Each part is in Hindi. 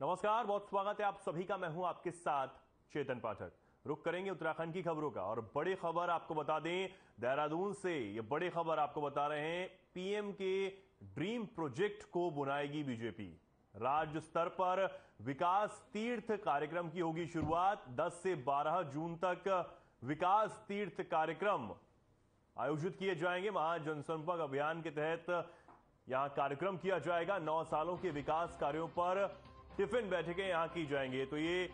नमस्कार, बहुत स्वागत है आप सभी का। मैं हूँ आपके साथ चेतन पाठक। रुक करेंगे उत्तराखंड की खबरों का और बड़ी खबर आपको बता दें, देहरादून से ये बड़ी खबर आपको बता रहे हैं, पीएम के ड्रीम प्रोजेक्ट को बुनाएगी बीजेपी। राज्य स्तर पर विकास तीर्थ कार्यक्रम की होगी शुरुआत 10 से 12 जून तक विकास तीर्थ कार्यक्रम आयोजित किए जाएँगे। महा जनसंपर्क अभियान के तहत यहाँ कार्यक्रम किया जाएगा। नौ सालों के विकास कार्यों पर टिफ़िन बैठकें यहाँ की जाएँगी। तो ये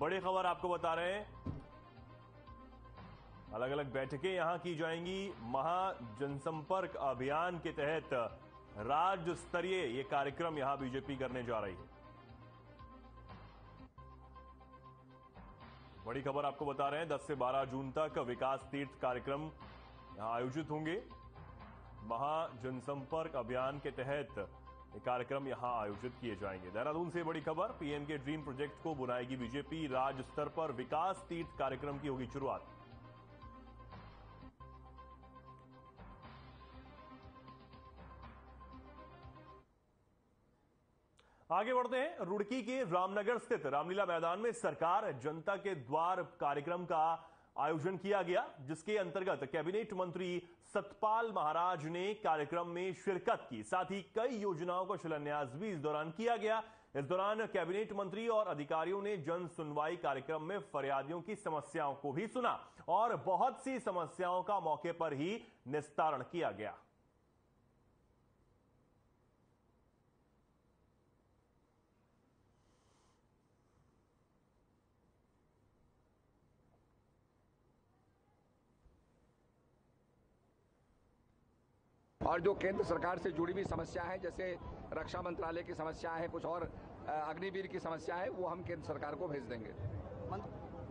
बड़ी खबर आपको बता रहे हैं। अलग अलग बैठकें यहाँ की जाएँगी। महा जनसंपर्क अभियान के तहत राज्य स्तरीय ये कार्यक्रम यहाँ बीजेपी करने जा रही है। बड़ी खबर आपको बता रहे हैं 10 से 12 जून तक विकास तीर्थ कार्यक्रम यहाँ आयोजित होंगे। महा जनसंपर्क अभियान के तहत ये कार्यक्रम यहाँ आयोजित किए जाएँगे। देहरादून से बड़ी खबर, पीएम के ड्रीम प्रोजेक्ट को बुनाएगी बीजेपी, राज्य स्तर पर विकास तीर्थ कार्यक्रम की होगी शुरुआत। आगे बढ़ते हैं, रुड़की के रामनगर स्थित रामलीला मैदान में सरकार जनता के द्वार कार्यक्रम का आयोजन किया गया, जिसके अंतर्गत कैबिनेट मंत्री सतपाल महाराज ने कार्यक्रम में शिरकत की। साथ ही कई योजनाओं का शिलान्यास भी इस दौरान किया गया। इस दौरान कैबिनेट मंत्री और अधिकारियों ने जन सुनवाई कार्यक्रम में फरियादियों की समस्याओं को भी सुना और बहुत सी समस्याओं का मौके पर ही निस्तारण किया गया। और जो केंद्र सरकार से जुड़ी हुई समस्या है जैसे रक्षा मंत्रालय की समस्या हैं कुछ और अग्निवीर की समस्या है वो हम केंद्र सरकार को भेज देंगे।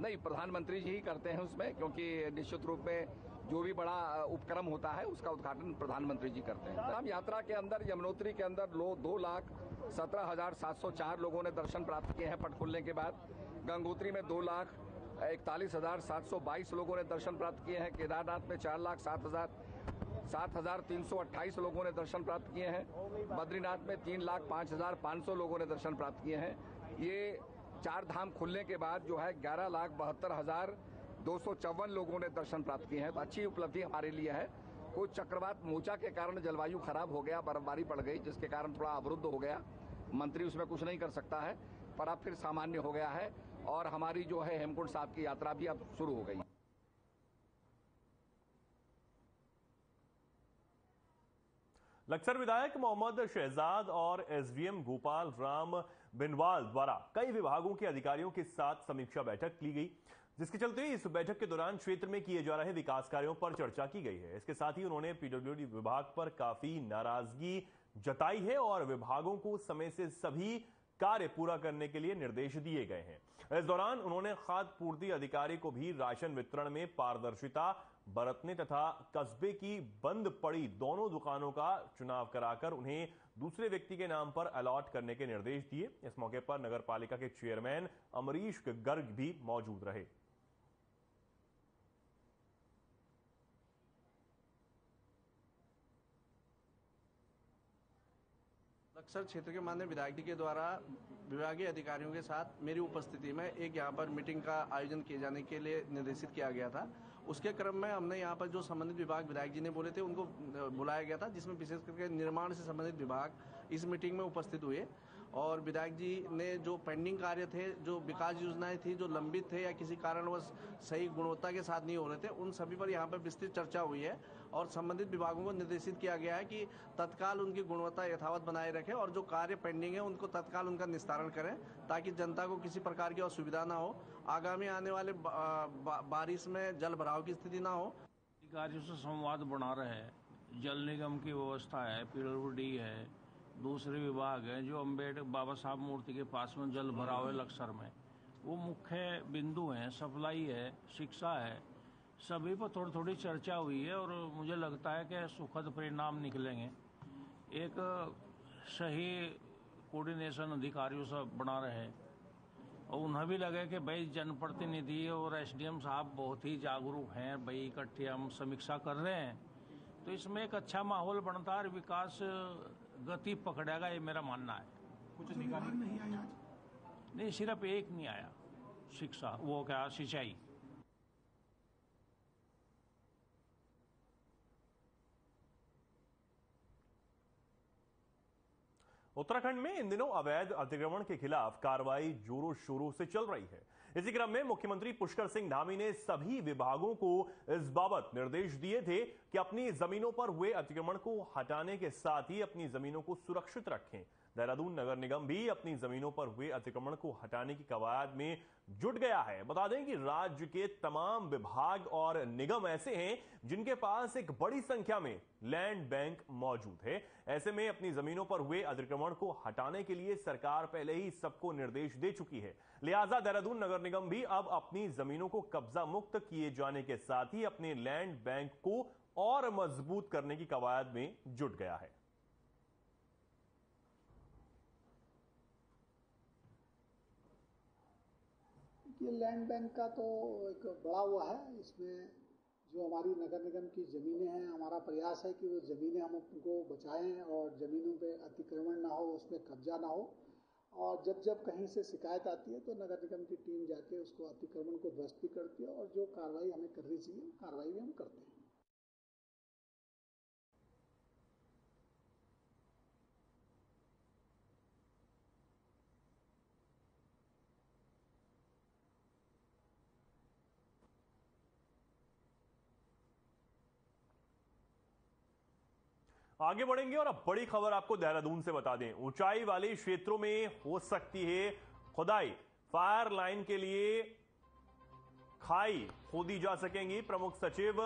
नहीं प्रधानमंत्री जी ही करते हैं उसमें क्योंकि निश्चित रूप में जो भी बड़ा उपक्रम होता है उसका उद्घाटन प्रधानमंत्री जी करते हैं। राम यात्रा के अंदर यमुनोत्री के अंदर लो दो लाख सत्रह हज़ार सात सौ चार लोगों ने दर्शन प्राप्त किए हैं पट खुलने के बाद। गंगोत्री में दो लाख इकतालीस हज़ार सात सौ बाईस लोगों ने दर्शन प्राप्त किए हैं केदारनाथ में चार लाख सात हज़ार सात हज़ार तीन सौ अट्ठाईस लोगों ने दर्शन प्राप्त किए हैं। बद्रीनाथ में तीन लाख पाँच हज़ार पाँच सौ लोगों ने दर्शन प्राप्त किए हैं। ये चार धाम खुलने के बाद जो है ग्यारह लाख बहत्तर हज़ार दो सौ चौवन लोगों ने दर्शन प्राप्त किए हैं। तो अच्छी उपलब्धि हमारे लिए है। कुछ चक्रवात मोचा के कारण जलवायु खराब हो गया, बर्फबारी पड़ गई, जिसके कारण थोड़ा अवरुद्ध हो गया। मंत्री उसमें कुछ नहीं कर सकता है, पर अब फिर सामान्य हो गया है और हमारी जो है हेमकुंड साहब की यात्रा भी अब शुरू हो गई लक्सर विधायक मोहम्मद शहजाद और एसडीएम गोपाल राम बिनवाल द्वारा कई विभागों के अधिकारियों के साथ समीक्षा बैठक ली गई, जिसके चलते इस बैठक के दौरान क्षेत्र में किए जा रहे विकास कार्यों पर चर्चा की गई है। इसके साथ ही उन्होंने पीडब्ल्यूडी विभाग पर काफ़ी नाराज़गी जताई है और विभागों को समय से सभी कार्य पूरा करने के लिए निर्देश दिए गए हैं। इस दौरान उन्होंने खाद्य पूर्ति अधिकारी को भी राशन वितरण में पारदर्शिता बरतने तथा कस्बे की बंद पड़ी दोनों दुकानों का चुनाव कराकर उन्हें दूसरे व्यक्ति के नाम पर अलॉट करने के निर्देश दिए। इस मौके पर नगर पालिका के चेयरमैन अमरीश गर्ग भी मौजूद रहे। अक्सर क्षेत्र के माननीय विधायक जी के द्वारा विभागीय अधिकारियों के साथ मेरी उपस्थिति में एक यहाँ पर मीटिंग का आयोजन किए जाने के लिए निर्देशित किया गया था। उसके क्रम में हमने यहाँ पर जो संबंधित विभाग, विधायक जी ने बोले थे, उनको बुलाया गया था, जिसमें विशेष करके निर्माण से संबंधित विभाग इस मीटिंग में उपस्थित हुए। और विधायक जी ने जो पेंडिंग कार्य थे, जो विकास योजनाएँ थी, जो लंबित थे या किसी कारणवश सही गुणवत्ता के साथ नहीं हो रहे थे, उन सभी पर यहाँ पर विस्तृत चर्चा हुई है और संबंधित विभागों को निर्देशित किया गया है कि तत्काल उनकी गुणवत्ता यथावत बनाए रखें और जो कार्य पेंडिंग है, उनको तत्काल उनका निस्तारण करें ताकि जनता को किसी प्रकार की असुविधा ना हो। आगामी आने वाले बारिश में जल भराव की स्थिति ना हो। अधिकारियों से संवाद बना रहे जल निगम की व्यवस्था है, पीडब्ल्यूडी है दूसरे विभाग हैं जो अंबेडकर बाबा साहब मूर्ति के पास में जल भराव है लक्सर में। वो मुख्य बिंदु हैं, सप्लाई है, शिक्षा है। सभी पर थोड़ी थोड़ी चर्चा हुई है और मुझे लगता है कि सुखद परिणाम निकलेंगे। एक सही कोऑर्डिनेशन अधिकारियों से बना रहे। और उन्हें भी लगे कि भाई जनप्रतिनिधि और एसडीएम साहब बहुत ही जागरूक हैं, भाई इकट्ठे हम समीक्षा कर रहे हैं। तो इसमें एक अच्छा माहौल बनता है विकास गति पकड़ेगा ये मेरा मानना है। कुछ अधिकारी नहीं आया आज? नहीं सिर्फ़ एक नहीं आया। शिक्षा वो क्या सिंचाई। उत्तराखंड में इन दिनों अवैध अतिक्रमण के खिलाफ कार्रवाई जोरों शोरों से चल रही है। इसी क्रम में मुख्यमंत्री पुष्कर सिंह धामी ने सभी विभागों को इस बाबत निर्देश दिए थे कि अपनी जमीनों पर हुए अतिक्रमण को हटाने के साथ ही अपनी जमीनों को सुरक्षित रखें। देहरादून नगर निगम भी अपनी जमीनों पर हुए अतिक्रमण को हटाने की कवायद में जुट गया है। बता दें कि राज्य के तमाम विभाग और निगम ऐसे हैं जिनके पास एक बड़ी संख्या में लैंड बैंक मौजूद है। ऐसे में अपनी जमीनों पर हुए अतिक्रमण को हटाने के लिए सरकार पहले ही सबको निर्देश दे चुकी है। लिहाजा देहरादून नगर निगम भी अब अपनी जमीनों को कब्जा मुक्त किए जाने के साथ ही अपने लैंड बैंक को और मज़बूत करने की कवायद में जुट गया है। ये लैंड बैंक का तो एक बड़ा हुआ है, इसमें जो हमारी नगर निगम की ज़मीनें हैं, हमारा प्रयास है कि वो ज़मीनें हम उनको बचाएँ और ज़मीनों पे अतिक्रमण ना हो, उसमें कब्जा ना हो। और जब जब कहीं से शिकायत आती है तो नगर निगम की टीम जाके उसको अतिक्रमण को ध्वस्त भी करती है और जो कार्रवाई हमें करनी चाहिए कार्रवाई भी हम करते हैं। आगे बढ़ेंगे और अब बड़ी खबर आपको देहरादून से बता दें। ऊंचाई वाले क्षेत्रों में हो सकती है खुदाई। फायर लाइन के लिए खाई खोदी जा सकेंगी। प्रमुख सचिव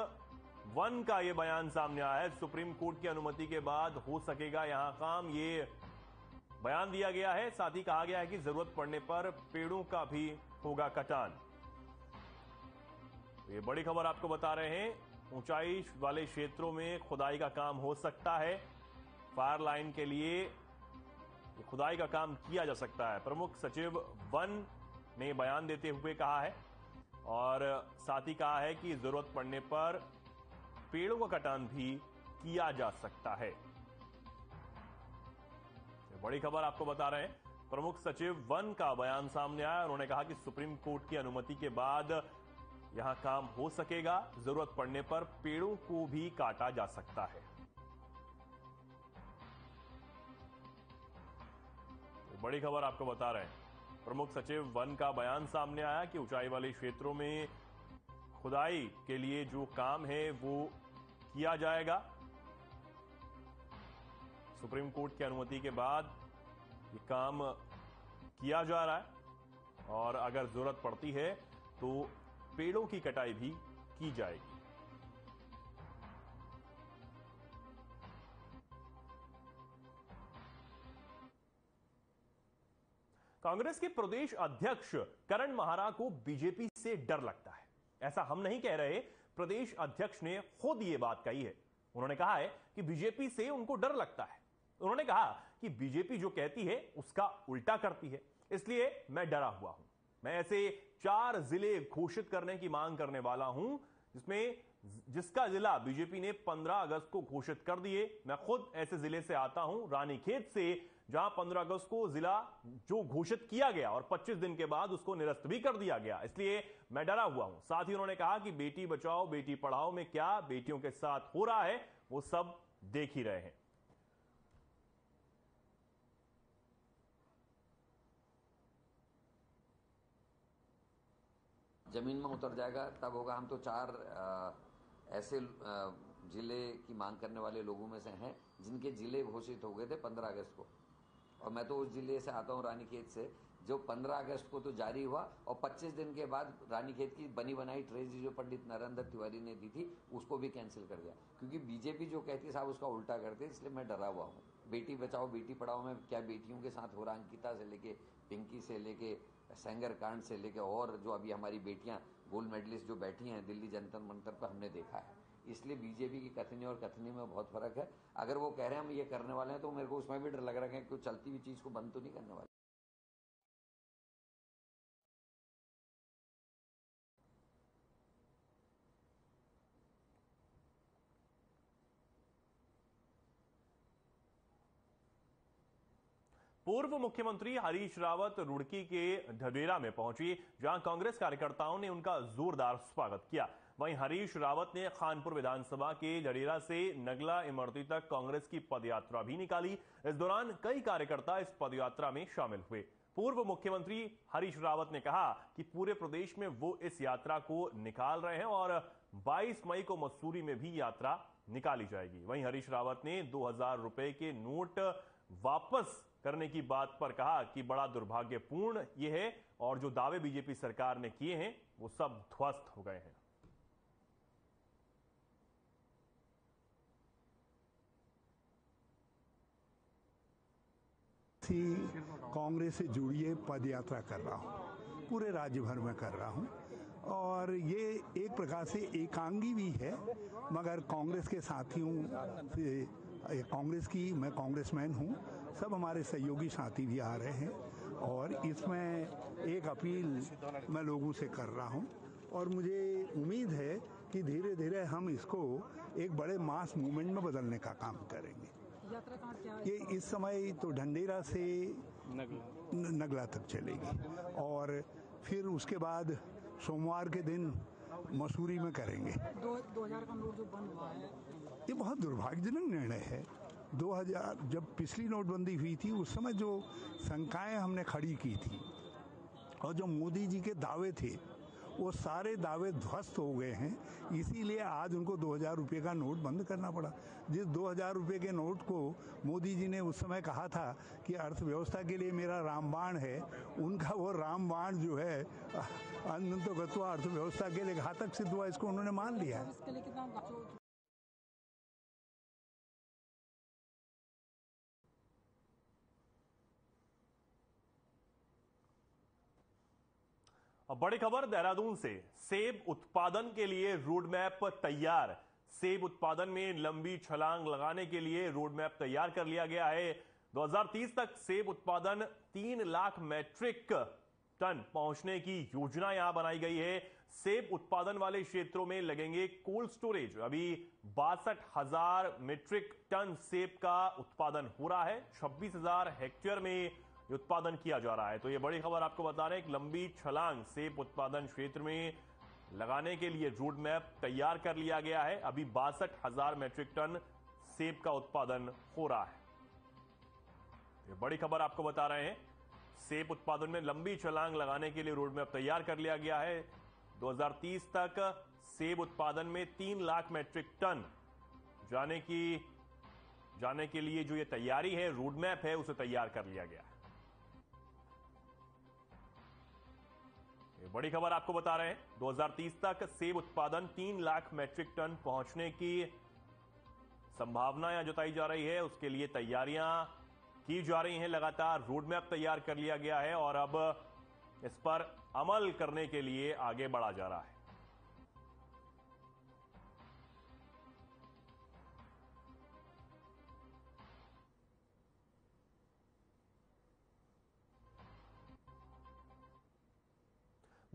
वन का यह बयान सामने आया है। सुप्रीम कोर्ट की अनुमति के बाद हो सकेगा यहाँ काम। ये बयान दिया गया है। साथ ही कहा गया है कि ज़रूरत पड़ने पर पेड़ों का भी होगा कटान। ये बड़ी खबर आपको बता रहे हैं। ऊंचाई वाले क्षेत्रों में खुदाई का काम हो सकता है। फायर लाइन के लिए खुदाई का काम किया जा सकता है। प्रमुख सचिव वन ने बयान देते हुए कहा है और साथ ही कहा है कि ज़रूरत पड़ने पर पेड़ों का कटान भी किया जा सकता है। बड़ी खबर आपको बता रहे हैं। प्रमुख सचिव वन का बयान सामने आया। उन्होंने कहा कि सुप्रीम कोर्ट की अनुमति के बाद यहाँ काम हो सकेगा, ज़रूरत पड़ने पर पेड़ों को भी काटा जा सकता है। बड़ी खबर आपको बता रहे हैं। प्रमुख सचिव वन का बयान सामने आया कि ऊंचाई वाले क्षेत्रों में खुदाई के लिए जो काम है, वो किया जाएगा। सुप्रीम कोर्ट की अनुमति के बाद ये काम किया जा रहा है। और अगर ज़रूरत पड़ती है तो पेड़ों की कटाई भी की जाएगी। कांग्रेस के प्रदेश अध्यक्ष करण महारा को बीजेपी से डर लगता है। ऐसा हम नहीं कह रहे, प्रदेश अध्यक्ष ने खुद ये बात कही है। उन्होंने कहा है कि बीजेपी से उनको डर लगता है। उन्होंने कहा कि बीजेपी जो कहती है, उसका उल्टा करती है। इसलिए मैं डरा हुआ हूँ। मैं ऐसे चार ज़िले घोषित करने की मांग करने वाला हूँ, जिसमें जिसका जिला बीजेपी ने 15 अगस्त को घोषित कर दिए। मैं खुद ऐसे ज़िले से आता हूँ, रानीखेत से, जहाँ 15 अगस्त को जिला जो घोषित किया गया और 25 दिन के बाद उसको निरस्त भी कर दिया गया। इसलिए मैं डरा हुआ हूँ। साथ ही उन्होंने कहा कि बेटी बचाओ, बेटी पढ़ाओ में क्या बेटियों के साथ हो रहा है, वो सब देख ही रहे हैं। ज़मीन में उतर जाएगा तब होगा हम तो चार आ, ऐसे ज़िले की मांग करने वाले लोगों में से हैं जिनके ज़िले घोषित हो गए थे 15 अगस्त को। और मैं तो उस ज़िले से आता हूँ रानीखेत से जो 15 अगस्त को तो जारी हुआ और 25 दिन के बाद रानीखेत की बनी बनाई ट्रेजरी जो पंडित नरेंद्र तिवारी ने दी थी उसको भी कैंसिल कर दिया। क्योंकि बीजेपी जो कहती साहब उसका उल्टा करते इसलिए मैं डरा हुआ हूँ। बेटी बचाओ बेटी पढ़ाओ में क्या बेटियों के साथ हो रहा अंकिता से लेके पिंकी से लेके सेंगर कांड से लेकर और जो अभी हमारी बेटियाँ गोल्ड मेडलिस्ट जो बैठी हैं दिल्ली जंतर मंतर पर हमने देखा है। इसलिए बीजेपी की कथनी और कथनी में बहुत फ़र्क है। अगर वो कह रहे हैं हम ये करने वाले हैं तो मेरे को उसमें भी डर लग रहा है कि चलती हुई चीज़ को बंद तो नहीं करने वाले। पूर्व मुख्यमंत्री हरीश रावत रुड़की के ढडेरा में पहुँची, जहाँ कांग्रेस कार्यकर्ताओं ने उनका जोरदार स्वागत किया। वहीं हरीश रावत ने खानपुर विधानसभा के ढडेरा से नगला इमरती तक कांग्रेस की पदयात्रा भी निकाली। इस दौरान कई कार्यकर्ता इस पदयात्रा में शामिल हुए। पूर्व मुख्यमंत्री हरीश रावत ने कहा कि पूरे प्रदेश में वो इस यात्रा को निकाल रहे हैं और 22 मई को मसूरी में भी यात्रा निकाली जाएगी। वहीं हरीश रावत ने 2000 रुपए के नोट वापस करने की बात पर कहा कि बड़ा दुर्भाग्यपूर्ण ये है और जो दावे बीजेपी सरकार ने किए हैं, वो सब ध्वस्त हो गए हैं। कांग्रेस से जुड़िए पद यात्रा कर रहा हूँ, पूरे राज्य भर में कर रहा हूँ। और ये एक प्रकार से एकांगी भी है, मगर कांग्रेस के साथियों से, कांग्रेस की, मैं कांग्रेसमैन हूँ सब हमारे सहयोगी साथी भी आ रहे हैं और इसमें एक अपील मैं लोगों से कर रहा हूँ और मुझे उम्मीद है कि धीरे धीरे हम इसको एक बड़े मास मूवमेंट में बदलने का काम करेंगे। ये इस समय तो ढंडेरा से नगला, नगला तक चलेगी और फिर उसके बाद सोमवार के दिन मसूरी में करेंगे। दो, दो हज़ार का नोट जो बंद हुआ है। ये बहुत दुर्भाग्यजनक निर्णय है। 2000 जब पिछली नोटबंदी हुई थी, उस समय जो शंकाएँ हमने खड़ी की थी और जो मोदी जी के दावे थे, वो सारे दावे ध्वस्त हो गए हैं। इसीलिए आज उनको दो हज़ार रुपये का नोट बंद करना पड़ा। जिस दो हज़ार रुपये के नोट को मोदी जी ने उस समय कहा था कि अर्थव्यवस्था के लिए मेरा रामबाण है, उनका वो रामबाण जो है अनंत अर्थव्यवस्था के लिए घातक सिद्ध हुआ, इसको उन्होंने मान लिया है इसके लिए कितना अब बड़ी खबर, देहरादून से। सेब उत्पादन के लिए रोड मैप तैयार। सेब उत्पादन में लंबी छलांग लगाने के लिए रोड मैप तैयार कर लिया गया है। 2030 तक सेब उत्पादन तीन लाख मैट्रिक टन पहुँचने की योजना यहाँ बनाई गई है। सेब उत्पादन वाले क्षेत्रों में लगेंगे कोल्ड स्टोरेज अभी बासठ हज़ार मीट्रिक टन सेब का उत्पादन हो रहा है। छब्बीस हज़ार हेक्टेयर में उत्पादन किया जा रहा है। तो ये बड़ी खबर आपको बता रहे हैं, एक लंबी छलांग सेब उत्पादन क्षेत्र में लगाने के लिए रोड मैप तैयार कर लिया गया है। अभी बासठ हज़ार मेट्रिक टन सेब का उत्पादन हो रहा है। ये बड़ी खबर आपको बता रहे हैं, सेब उत्पादन में लंबी छलांग लगाने के लिए रोड मैप तैयार कर लिया गया है। 2030 तक सेब उत्पादन में तीन लाख मेट्रिक टन जाने की, जाने के लिए जो ये तैयारी है रोड मैप है, उसे तैयार कर लिया गया है। बड़ी खबर आपको बता रहे हैं। 2030 तक सेब उत्पादन तीन लाख मैट्रिक टन पहुँचने की संभावना यहाँ जताई जा रही है। उसके लिए तैयारियाँ की जा रही हैं। लगातार रोडमैप तैयार कर लिया गया है और अब इस पर अमल करने के लिए आगे बढ़ा जा रहा है।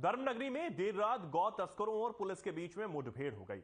धर्मनगरी में देर रात गौ तस्करों और पुलिस के बीच में मुठभेड़ हो गई।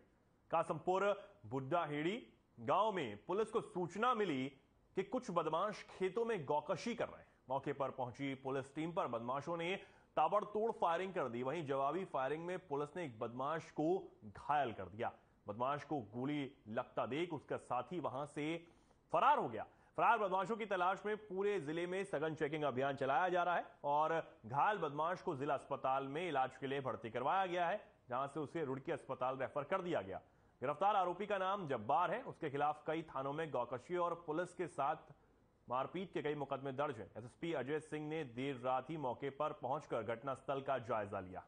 कासमपुर, बुड्ढाहेड़ी गाँव में पुलिस को सूचना मिली कि कुछ बदमाश खेतों में गौकशी कर रहे हैं। मौके पर पहुँची पुलिस टीम पर बदमाशों ने ताबड़तोड़ फायरिंग कर दी। वहीं जवाबी फायरिंग में पुलिस ने एक बदमाश को घायल कर दिया। बदमाश को गोली लगता देख उसका साथी वहाँ से फरार हो गया। फरार बदमाशों की तलाश में पूरे ज़िले में सघन चेकिंग अभियान चलाया जा रहा है और घायल बदमाश को जिला अस्पताल में इलाज के लिए भर्ती करवाया गया है, जहाँ से उसे रुड़की अस्पताल रेफर कर दिया गया। गिरफ़्तार आरोपी का नाम जब्बार है। उसके खिलाफ कई थानों में गौकशी और पुलिस के साथ मारपीट के कई मुकदमे दर्ज हैं। एसएसपी अजय सिंह ने देर रात ही मौके पर पहुंचकर घटनास्थल का जायजा लिया।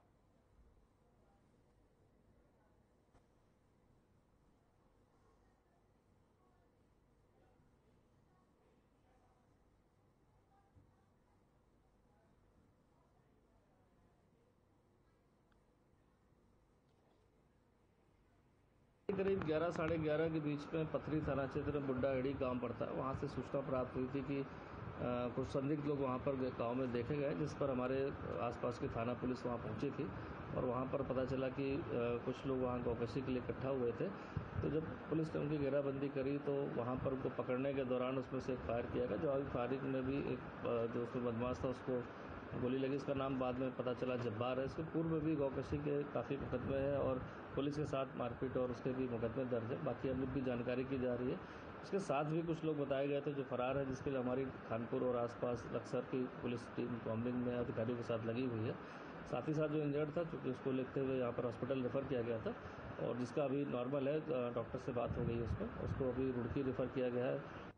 करीब ग्यारह साढ़े ग्यारह के बीच में पथरी थाना क्षेत्र में बुड्ढाहेड़ी गाँव पड़ता है। वहाँ से सूचना प्राप्त हुई थी कि आ, कुछ संदिग्ध लोग वहाँ पर गाँव में देखे गए जिस पर हमारे आसपास की थाना पुलिस वहाँ पहुँची थी और वहाँ पर पता चला कि आ, कुछ लोग वहाँ गौकशी के लिए इकट्ठा हुए थे। तो जब पुलिस ने उनकी घेराबंदी करी तो वहाँ पर उनको पकड़ने के दौरान उसमें से एक फायर किया गया जवाबी फायरिंग में भी एक जो उसमें बदमाश था उसको गोली लगी। इसका नाम बाद में पता चला जब्बार है। इसके पूर्व में भी गौकशी के काफ़ी मुकदमे हैं और पुलिस के साथ मारपीट और उसके भी मुकदमे दर्ज है। बाकी अभी भी जानकारी की जा रही है। उसके साथ भी कुछ लोग बताए गए थे जो फरार है, जिसके लिए हमारी खानपुर और आसपास लक्सर की पुलिस टीम कॉम्बिंग में अधिकारियों के साथ लगी हुई है। साथ ही साथ जो इंजर्ड था, चूँकि उसको लेते हुए यहाँ पर हॉस्पिटल रेफर किया गया था और जिसका अभी नॉर्मल है डॉक्टर से बात हो गई है उसको उसको अभी रुड़की रेफर किया गया है।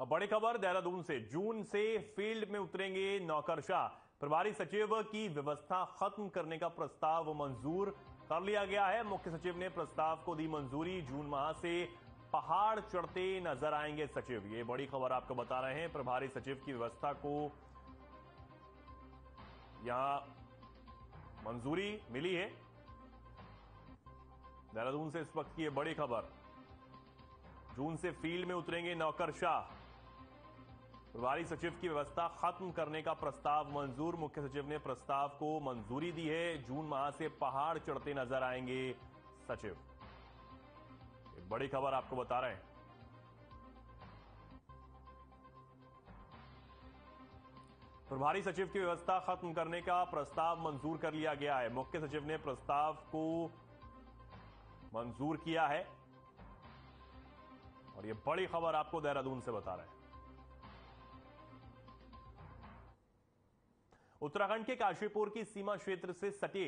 बड़ी खबर, देहरादून से। जून से फ़ील्ड में उतरेंगे नौकरशाह। प्रभारी सचिव की व्यवस्था खत्म करने का प्रस्ताव मंजूर कर लिया गया है। मुख्य सचिव ने प्रस्ताव को दी मंजूरी। जून माह से पहाड़ चढ़ते नज़र आएँगे सचिव। ये बड़ी खबर आपको बता रहे हैं। प्रभारी सचिव की व्यवस्था को यहाँ मंजूरी मिली है। देहरादून से इस वक्त की ये बड़ी खबर। जून से फ़ील्ड में उतरेंगे नौकरशाह। प्रभारी सचिव की व्यवस्था खत्म करने का प्रस्ताव, मंजूर। मुख्य सचिव ने प्रस्ताव को मंजूरी दी है। जून माह से पहाड़ चढ़ते नज़र आएँगे सचिव। एक बड़ी खबर आपको बता रहे हैं। प्रभारी सचिव की व्यवस्था खत्म करने का प्रस्ताव मंजूर कर लिया गया है। मुख्य सचिव ने प्रस्ताव को मंजूर किया है। और यह बड़ी खबर आपको देहरादून से बता रहे हैं। उत्तराखंड के काशीपुर की सीमा क्षेत्र से सटे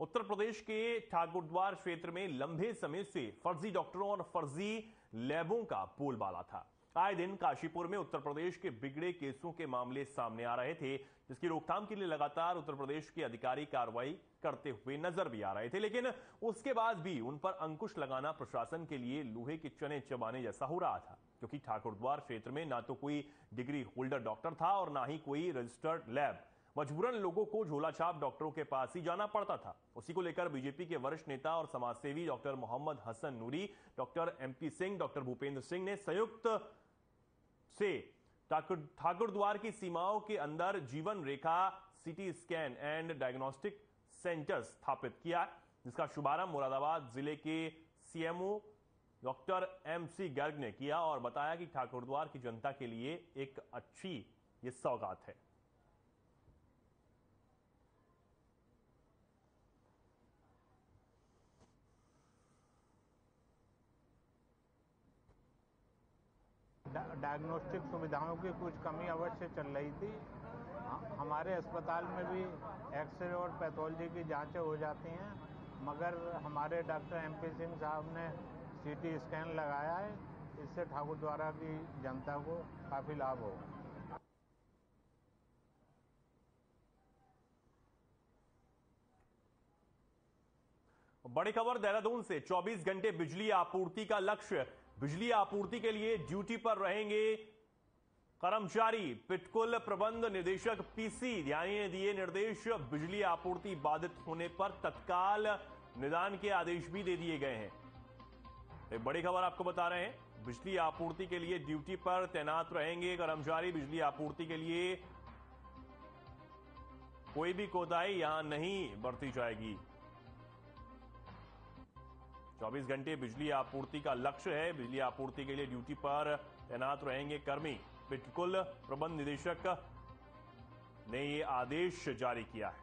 उत्तर प्रदेश के ठाकुरद्वार क्षेत्र में लंबे समय से फर्जी डॉक्टरों और फर्जी लैबों का बोलबाला था। आए दिन काशीपुर में उत्तर प्रदेश के बिगड़े केसों के मामले सामने आ रहे थे, जिसकी रोकथाम के लिए लगातार उत्तर प्रदेश के अधिकारी कार्रवाई करते हुए नज़र भी आ रहे थे। लेकिन उसके बाद भी उन पर अंकुश लगाना प्रशासन के लिए लोहे के चने चबाने जैसा हो रहा था, क्योंकि ठाकुरद्वार क्षेत्र में ना तो कोई डिग्री होल्डर डॉक्टर था और ना ही कोई रजिस्टर्ड लैब। मजबूरन लोगों को झोलाछाप डॉक्टरों के पास ही जाना पड़ता था। उसी को लेकर बीजेपी के वरिष्ठ नेता और समाजसेवी doctor Mohammad Hasan Noori, doctor MP Singh, doctor Bhupendra Singh ने संयुक्त से ठाकुर द्वार की सीमाओं के अंदर Jeevan Rekha city scan and diagnostic centre स्थापित किया, जिसका शुभारंभ मुरादाबाद ज़िले के CMO doctor M C Garg ने किया और बताया कि ठाकुरद्वार की जनता के लिए एक अच्छी ये सौगात है। डायग्नोस्टिक सुविधाओं की कुछ कमी अवश्य चल रही थी। हमारे अस्पताल में भी एक्सरे और पैथोलॉजी की जांचें हो जाती हैं, मगर हमारे डॉक्टर एम पी सिंह साहब ने सीटी स्कैन लगाया है। इससे ठाकुर द्वारा की जनता को काफ़ी लाभ होगा। बड़ी खबर देहरादून से 24 घंटे बिजली आपूर्ति का लक्ष्य बिजली आपूर्ति के लिए ड्यूटी पर रहेंगे कर्मचारी। पिटकुल प्रबंध निदेशक पीसी यानी ने दिए निर्देश। बिजली आपूर्ति बाधित होने पर तत्काल निदान के आदेश भी दे दिए गए हैं। एक बड़ी खबर आपको बता रहे हैं। बिजली आपूर्ति के लिए ड्यूटी पर तैनात रहेंगे कर्मचारी। बिजली आपूर्ति के लिए कोई भी कोताही यहाँ नहीं बरती जाएगी। 24 घंटे बिजली आपूर्ति का लक्ष्य है। बिजली आपूर्ति के लिए ड्यूटी पर तैनात रहेंगे कर्मी। बिल्कुल, प्रबंध निदेशक ने ये आदेश जारी किया है।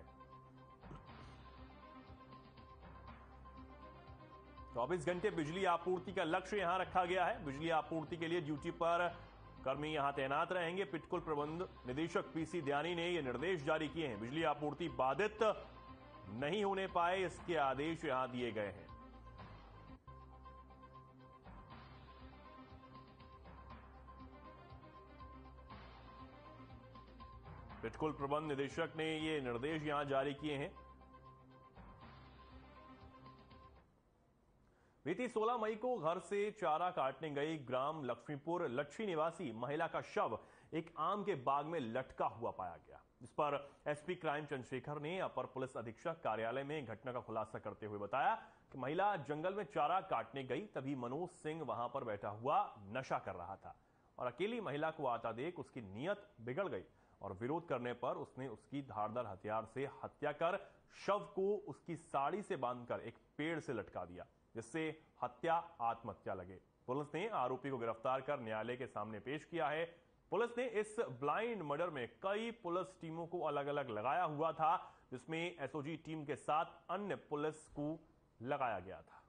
24 घंटे बिजली आपूर्ति का लक्ष्य यहाँ रखा गया है। बिजली आपूर्ति के लिए ड्यूटी पर कर्मी यहाँ तैनात रहेंगे। पिटकुल प्रबंध निदेशक पीसी दयानी ने यह निर्देश जारी किए हैं। बिजली आपूर्ति बाधित नहीं होने पाए, इसके आदेश यहाँ दिए गए हैं। पिटकुल प्रबंध निदेशक ने ये निर्देश यहाँ जारी किए हैं। बीती 16 मई को घर से चारा काटने गई ग्राम लक्ष्मीपुर लच्छी निवासी महिला का शव एक आम के बाग में लटका हुआ पाया गया। जिस पर एसपी क्राइम चंद्रशेखर ने अपर पुलिस अधीक्षक कार्यालय में घटना का खुलासा करते हुए बताया कि महिला जंगल में चारा काटने गई, तभी मनोज सिंह वहाँ पर बैठा हुआ नशा कर रहा था और अकेली महिला को आता देख उसकी नीयत बिगड़ गई। और विरोध करने पर उसने उसकी धारदार हथियार से हत्या कर शव को उसकी साड़ी से बांधकर एक पेड़ से लटका दिया, जिससे हत्या आत्महत्या लगे। पुलिस ने आरोपी को गिरफ़्तार कर न्यायालय के सामने पेश किया है। पुलिस ने इस ब्लाइंड मर्डर में कई पुलिस टीमों को अलग अलग लगाया हुआ था, जिसमें एसओजी टीम के साथ अन्य पुलिस को लगाया गया था।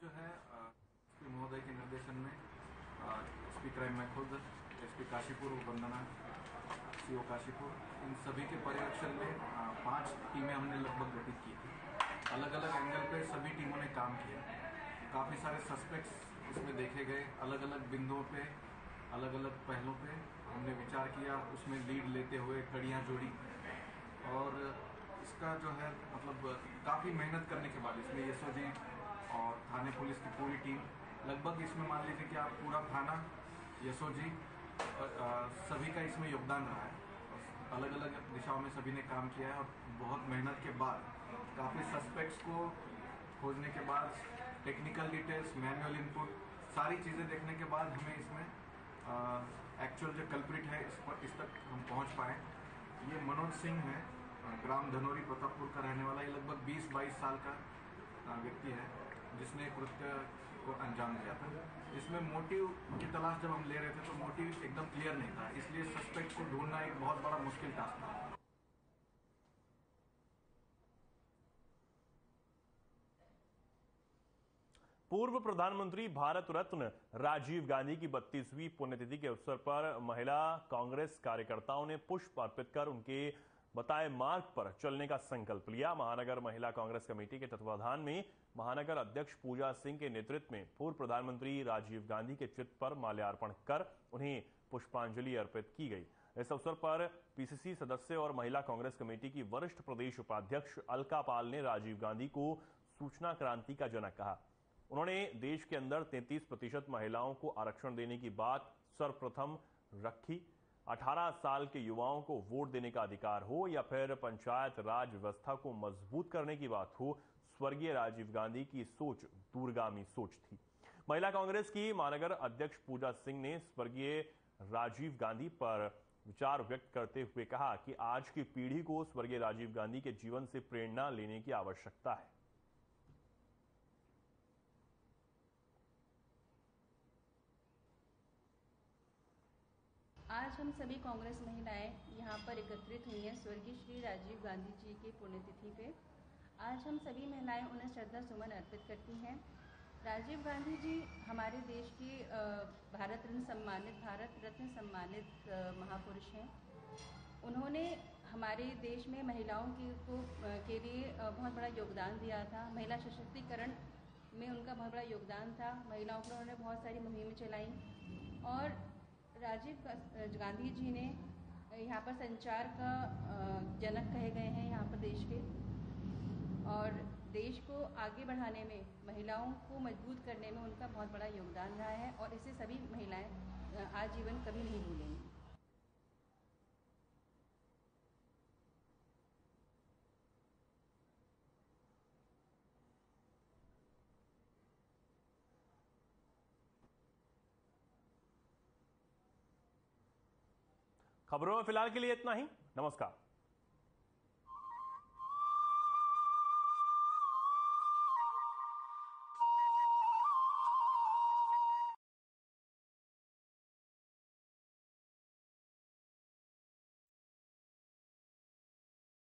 जो है एसपी महोदय के निर्देशन में एसपी क्राइम में खुद, एसपी काशीपुर, वंदना, सीओ काशीपुर, इन सभी के पर्यवेक्षण में पाँच टीमें हमने लगभग गठित की थी। अलग अलग एंगल पे सभी टीमों ने काम किया। काफ़ी सारे सस्पेक्ट्स इसमें देखे गए अलग अलग बिंदुओं पे अलग अलग पहलों पे हमने विचार किया, उसमें लीड लेते हुए कड़ियाँ जोड़ी। और इसका जो है मतलब काफ़ी मेहनत करने के बाद इसमें यशोजी और थाने पुलिस की पूरी टीम, लगभग इसमें मान लीजिए कि आप पूरा थाना यशोजी सभी का इसमें योगदान रहा है। अलग अलग दिशाओं में सभी ने काम किया है और बहुत मेहनत के बाद, काफ़ी सस्पेक्ट्स को खोजने के बाद टेक्निकल डिटेल्स मैनुअल इनपुट सारी चीज़ें देखने के बाद हमें इसमें एक्चुअल जो कल्प्रिट है, इस पर, इस तक हम पहुँच पाए। ये मनोज सिंह है ग्राम धनौरी, प्रतापपुर का रहने वाला, ये लगभग 20-22 साल का व्यक्ति है, जिसने कृत्य को अंजाम दिया था। इसमें मोटिव की तलाश जब हम ले रहे थे तो मोटिव एकदम क्लियर नहीं था। इसलिए सस्पेक्ट को ढूंढना एक बहुत बड़ा मुश्किल टास्क था। पूर्व प्रधानमंत्री भारत रत्न राजीव गांधी की बत्तीसवीं पुण्यतिथि के अवसर पर महिला कांग्रेस कार्यकर्ताओं ने पुष्प अर्पित कर उनके बताए मार्ग पर चलने का संकल्प लिया। महानगर महिला कांग्रेस कमेटी के तत्वाधान में महानगर अध्यक्ष पूजा सिंह के नेतृत्व में पूर्व प्रधानमंत्री राजीव गांधी के चित्र पर माल्यार्पण कर उन्हें पुष्पांजलि अर्पित की गई। इस अवसर पर पीसीसी सदस्य और महिला कांग्रेस कमेटी की वरिष्ठ प्रदेश उपाध्यक्ष अलका पाल ने राजीव गांधी को सूचना क्रांति का जनक कहा। उन्होंने देश के अंदर 33 प्रतिशत महिलाओं को आरक्षण देने की बात सर्वप्रथम रखी। 18 साल के युवाओं को वोट देने का अधिकार हो या फिर पंचायत राज व्यवस्था को मज़बूत करने की बात हो, स्वर्गीय राजीव गांधी की सोच दूरगामी सोच थी। महिला कांग्रेस की महानगर अध्यक्ष पूजा सिंह ने स्वर्गीय राजीव गांधी पर विचार व्यक्त करते हुए कहा कि आज की पीढ़ी को स्वर्गीय राजीव गांधी के जीवन से प्रेरणा लेने की आवश्यकता है। आज हम सभी कांग्रेस महिलाएँ यहाँ पर एकत्रित हुई हैं स्वर्गीय श्री राजीव गांधी जी की पुण्यतिथि पे। आज हम सभी महिलाएँ उन्हें श्रद्धा सुमन अर्पित करती हैं। राजीव गांधी जी, हमारे देश की भारत रत्न सम्मानित, भारत रत्न सम्मानित महापुरुष हैं। उन्होंने हमारे देश में महिलाओं के को के लिए बहुत बड़ा योगदान दिया था। महिला सशक्तिकरण में उनका बहुत बड़ा योगदान था। महिलाओं पर उन्होंने बहुत सारी मुहिमें चलाई। और राजीव गांधी जी ने यहाँ पर संचार का जनक कहे गए हैं यहाँ पर देश के। और देश को आगे बढ़ाने में, महिलाओं को मज़बूत करने में उनका बहुत बड़ा योगदान रहा है और इसे सभी महिलाएँ आजीवन कभी नहीं भूलेंगी। खबरों में फ़िलहाल के लिए इतना ही। नमस्कार।